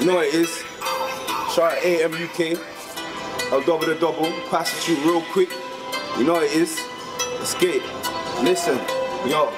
You know what it is. Shout out AMUK. I'll double the double. Pass it to you real quick. You know it is. It. Listen, yo,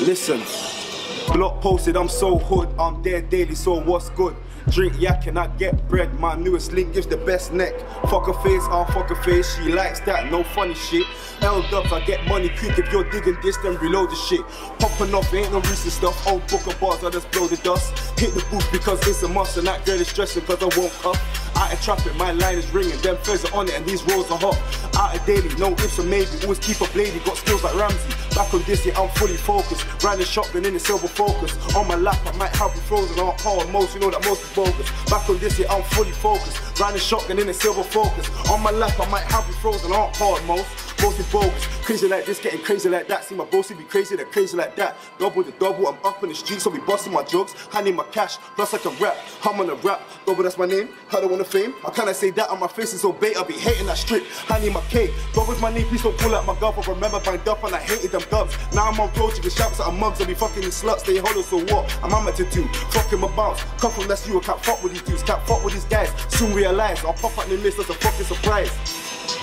listen. Block posted, I'm so hood. I'm there daily, so what's good? Drink yak and I get bread. My newest link gives the best neck. Fuck her face, I'll fuck her face. She likes that, no funny shit. L dubs, I get money quick. If you're digging this, then reload the shit. Popping off, ain't no recent stuff. Old book of bars, I just blow the dust. Hit the booth because it's a must. And that girl is stressing cause I won't cuff. Out of traffic, my line is ringing. Them feds are on it and these roads are hot. Out of daily, no ifs or maybe. Always keep a blade, got skills like Ramsay. Back on this, yeah, I'm fully focused. Grinding shotgun in the silver focus. On my lap, I might have you frozen. On power most, you know that most is bogus. Back on this, yeah, I'm fully focused. Grinding shotgun in the silver focus. On my lap, I might have you frozen. On hard most. Most is bogus. Crazy like this, getting crazy like that. See my bossy be crazy, they're crazy like that. Double the double, I'm up in the street, so we busting my jokes. I need my cash, plus I can rap. I'm on a rap, double that's my name. I don't want the fame. I kinda say that on my face is so bait, I'll be hating that strip. I need my K. Double's my name, please don't pull out my gov. I remember buying duff and I hated them dubs. Now I'm on approaching the shops at a mugs, I be fucking sluts, they hollow, so what? I'm on to do. Fucking my bounce. Come from that's you, I can't fuck with these dudes, can't fuck with these guys. Soon realize I'll pop out the list as a fucking surprise.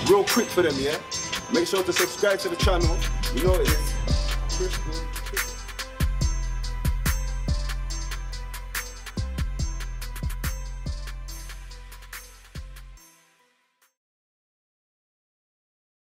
Real quick for them, yeah? Make sure to subscribe to the channel. You know it is.